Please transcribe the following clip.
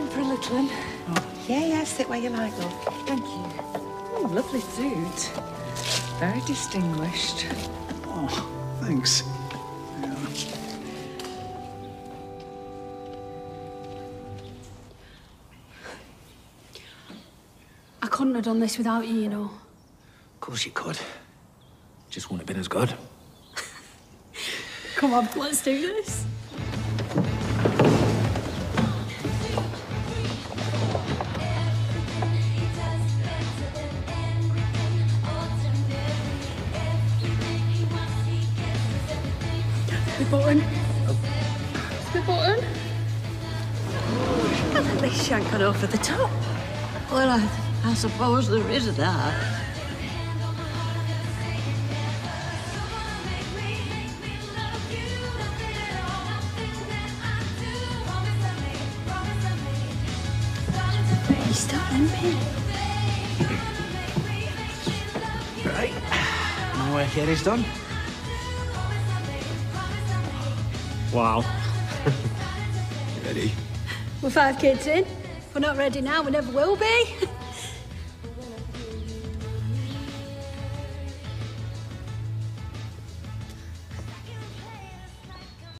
little one. Yeah, yeah, sit where you like, love. Thank you. Oh, lovely suit. Very distinguished. Oh, thanks. I couldn't have done this without you, you know. Of course you could. Just wouldn't have been as good. Come on, let's do this. Button. The button. At least she ain't gone over the top. Well, I, I suppose there is that. You stop limping. Right. My work here is done. Wow. Ready? We're five kids in. We're not ready now, we never will be.